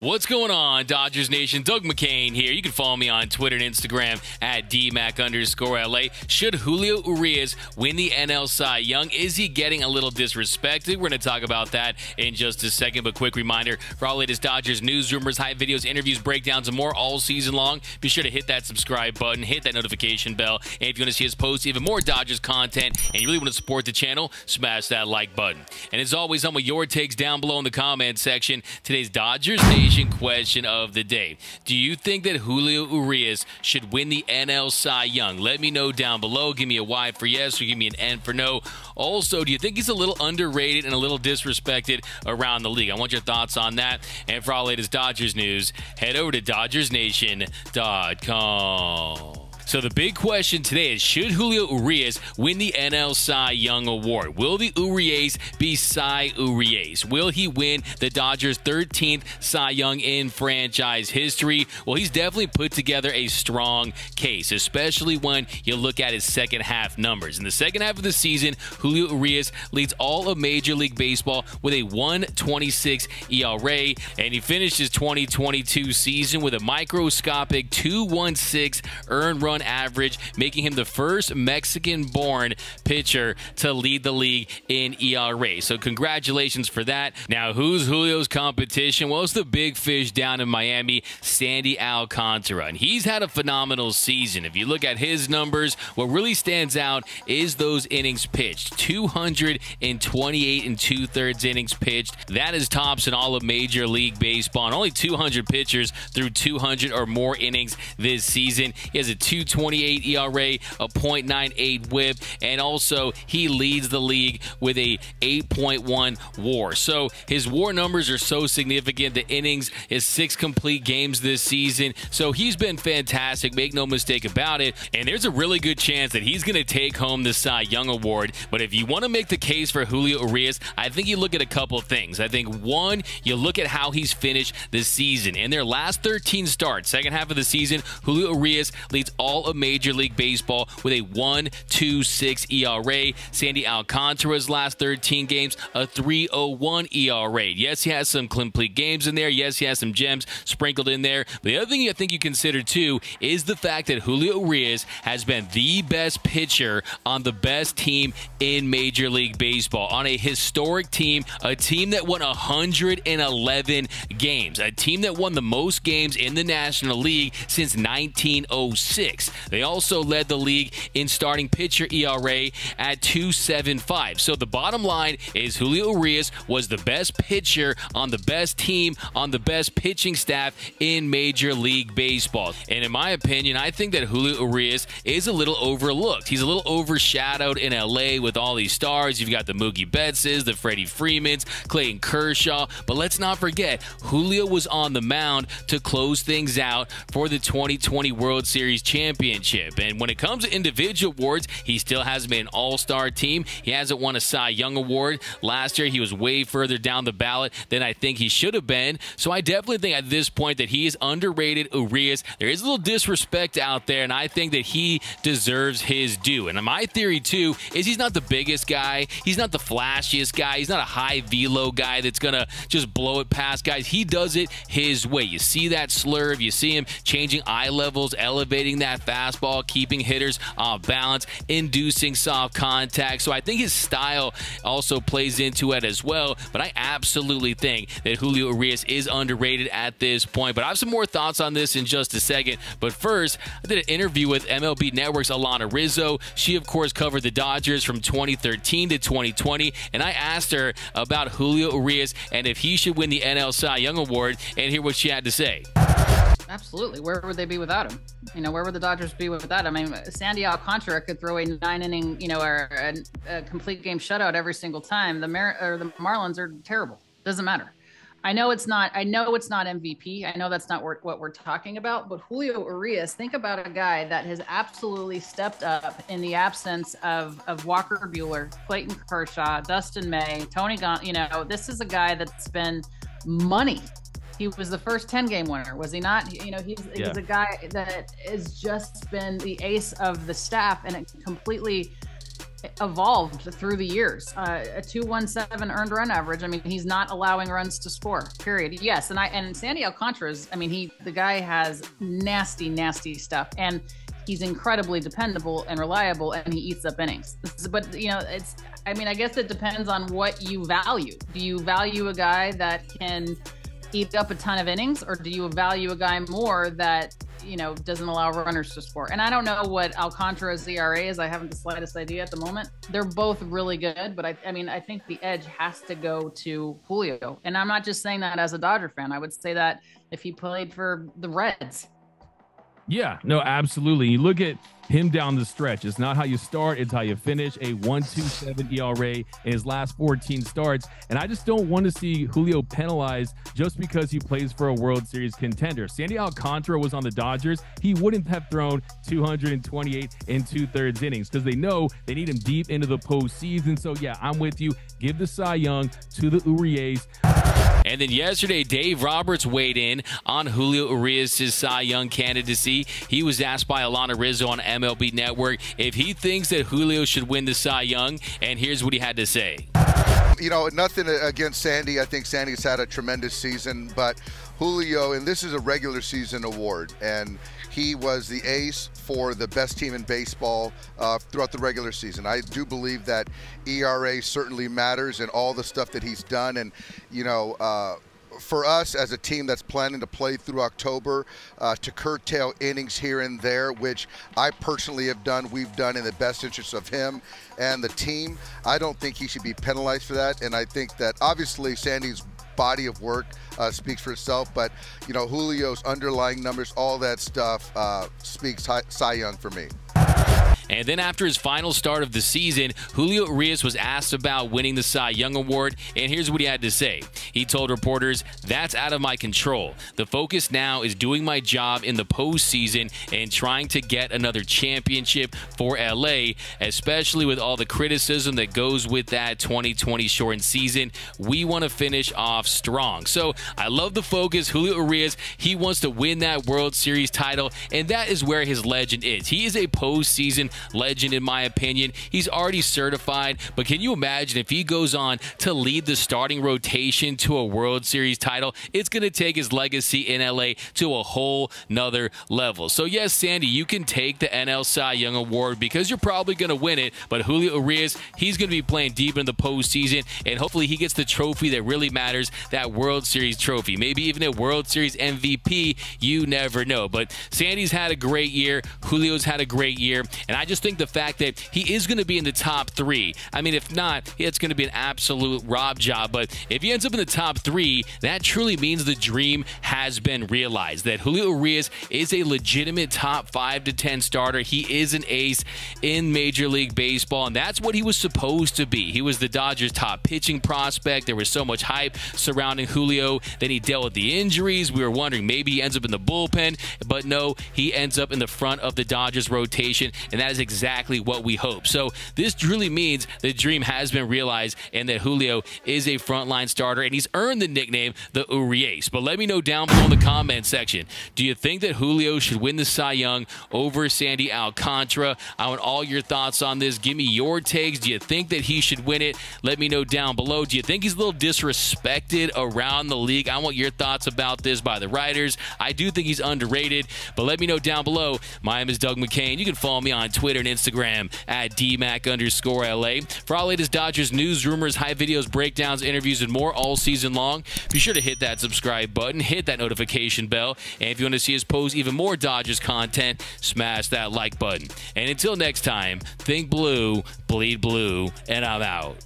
What's going on, Dodgers Nation? Doug McCain here. You can follow me on Twitter and Instagram at DMAC underscore LA. Should Julio Urias win the NL Cy Young? Is he getting a little disrespected? We're going to talk about that in just a second. But quick reminder for all latest Dodgers news, rumors, hype videos, interviews, breakdowns, and more all season long, be sure to hit that subscribe button, hit that notification bell. And if you want to see us post even more Dodgers content and you really want to support the channel, smash that like button. And as always, I'm with your takes down below in the comment section. Today's Dodgers Nation question of the day. Do you think that Julio Urias should win the NL Cy Young? Let me know down below. Give me a Y for yes or give me an N for no. Also, do you think he's a little underrated and a little disrespected around the league? I want your thoughts on that. And for all latest Dodgers news, head over to DodgersNation.com. So the big question today is should Julio Urias win the NL Cy Young Award? Will the Urias be Cy Urias? Will he win the Dodgers' 13th Cy Young in franchise history? Well, he's definitely put together a strong case, especially when you look at his second half numbers. In the second half of the season, Julio Urias leads all of Major League Baseball with a 126 ERA, and he finished his 2022 season with a microscopic 216 earned run average, making him the first Mexican born pitcher to lead the league in ERA. So, congratulations for that. Now, who's Julio's competition? Well, it's the big fish down in Miami, Sandy Alcantara. And he's had a phenomenal season. If you look at his numbers, what really stands out is those innings pitched 228 and two thirds innings pitched. That is tops in all of Major League Baseball. And only 200 pitchers through 200 or more innings this season. He has a 2 228 ERA, a .98 WHIP, and also he leads the league with a 8.1 WAR. So his WAR numbers are so significant. The innings is six complete games this season. So he's been fantastic. Make no mistake about it. And there's a really good chance that he's going to take home the Cy Young Award. But if you want to make the case for Julio Urias, I think you look at a couple things. I think one, you look at how he's finished this season. In their last 13 starts, second half of the season, Julio Urias leads all all of Major League Baseball with a 1.26 ERA. Sandy Alcantara's last 13 games, a 3.01 ERA. Yes, he has some complete games in there. Yes, he has some gems sprinkled in there. But the other thing I think you consider too is the fact that Julio Urias has been the best pitcher on the best team in Major League Baseball, on a historic team, a team that won 111 games, a team that won the most games in the National League since 1906. They also led the league in starting pitcher ERA at 2.75. So the bottom line is Julio Urias was the best pitcher on the best team on the best pitching staff in Major League Baseball. And in my opinion, I think that Julio Urias is a little overlooked. He's a little overshadowed in LA with all these stars. You've got the Mookie Bettses, the Freddie Freemans, Clayton Kershaw. But let's not forget, Julio was on the mound to close things out for the 2020 World Series championship championship. And when it comes to individual awards, he still hasn't been an all star team. He hasn't won a Cy Young Award. Last year, he was way further down the ballot than I think he should have been. So I definitely think at this point that he is underrated Urias. There is a little disrespect out there, and I think that he deserves his due. And my theory, too, is he's not the biggest guy. He's not the flashiest guy. He's not a high velo guy that's going to just blow it past guys. He does it his way. You see that slurve. You see him changing eye levels, elevating that fastball, keeping hitters off balance, inducing soft contact. So I think his style also plays into it as well. But I absolutely think that Julio Urias is underrated at this point. But I have some more thoughts on this in just a second. But first, I did an interview with MLB Network's Alana Rizzo. She, of course, covered the Dodgers from 2013 to 2020. And I asked her about Julio Urias and if he should win the NL Cy Young Award. And hear what she had to say. Absolutely. Where would they be without him? You know, where would the Dodgers be without him? I mean, Sandy Alcantara could throw a nine inning, you know, or a, a complete game shutout every single time. The Mar- or the Marlins are terrible. Doesn't matter. I know it's not. I know it's not MVP. I know that's not what we're talking about. But Julio Urias, think about a guy that has absolutely stepped up in the absence of of Walker Buehler, Clayton Kershaw, Dustin May, Tony Gon. You know, this is a guy that's been money he was the first 10 game winner, was he not? You know, he's, yeah. he's a guy that has just been the ace of the staff and it completely evolved through the years. Uh, a 217 earned run average. I mean, he's not allowing runs to score. Period. Yes, and I and Sandy Alcantara's. I mean, he the guy has nasty, nasty stuff, and he's incredibly dependable and reliable, and he eats up innings. But you know, it's. I mean, I guess it depends on what you value. Do you value a guy that can eat up a ton of innings, or do you value a guy more that you know doesn't allow runners to score? And I don't know what Alcantara's ERA is. I haven't the slightest idea at the moment. They're both really good, but I, I mean, I think the edge has to go to Julio. And I'm not just saying that as a Dodger fan. I would say that if he played for the Reds, yeah, no, absolutely. You look at him down the stretch. It's not how you start, it's how you finish. A 127 ERA in his last 14 starts. And I just don't want to see Julio penalized just because he plays for a World Series contender. Sandy Alcantara was on the Dodgers. He wouldn't have thrown 228 in two thirds innings because they know they need him deep into the postseason. So, yeah, I'm with you. Give the Cy Young to the Urias. And then yesterday, Dave Roberts weighed in on Julio Urias' Cy Young candidacy. He was asked by Alana Rizzo on MLB Network if he thinks that Julio should win the Cy Young, and here's what he had to say. You know, nothing against Sandy. I think Sandy's had a tremendous season, but Julio, and this is a regular season award, and he was the ace for the best team in baseball uh, throughout the regular season. I do believe that ERA certainly matters and all the stuff that he's done, and you know. Uh, for us as a team that's planning to play through October uh, to curtail innings here and there, which I personally have done, we've done in the best interest of him and the team. I don't think he should be penalized for that. And I think that obviously Sandy's body of work uh, speaks for itself. But you know, Julio's underlying numbers, all that stuff uh, speaks Cy Young for me. And then after his final start of the season, Julio Urias was asked about winning the Cy Young Award, and here's what he had to say. He told reporters, That's out of my control. The focus now is doing my job in the postseason and trying to get another championship for LA, especially with all the criticism that goes with that 2020 shortened season. We want to finish off strong. So I love the focus. Julio Urias, he wants to win that World Series title, and that is where his legend is. He is a postseason legend, in my opinion. He's already certified, but can you imagine if he goes on to lead the starting rotation to a World Series title? It's going to take his legacy in LA to a whole nother level. So, yes, Sandy, you can take the NL Cy Young Award because you're probably going to win it, but Julio Urias, he's going to be playing deep in the postseason, and hopefully he gets the trophy that really matters that World Series trophy. Maybe even a World Series MVP. You never know. But Sandy's had a great year. Julio's had a great year. And I just think the fact that he is going to be in the top three. I mean, if not, it's going to be an absolute rob job. But if he ends up in the top three, that truly means the dream has been realized. That Julio Urias is a legitimate top five to 10 starter. He is an ace in Major League Baseball, and that's what he was supposed to be. He was the Dodgers' top pitching prospect. There was so much hype surrounding Julio. Then he dealt with the injuries. We were wondering maybe he ends up in the bullpen, but no, he ends up in the front of the Dodgers rotation, and that is exactly what we hope. So this truly means the dream has been realized and that Julio is a frontline starter and he's earned the nickname the Urias. But let me know down below in the comment section. Do you think that Julio should win the Cy Young over Sandy Alcantara? I want all your thoughts on this. Give me your takes. Do you think that he should win it? Let me know down below. Do you think he's a little disrespected around the league? I want your thoughts about this by the writers. I do think he's underrated, but let me know down below. My name is Doug McCain. You can follow me on Twitter and Instagram at DMAC underscore LA. For all latest Dodgers news, rumors, high videos, breakdowns, interviews, and more all season long, be sure to hit that subscribe button, hit that notification bell, and if you want to see us post even more Dodgers content, smash that like button. And until next time, think blue, bleed blue, and I'm out.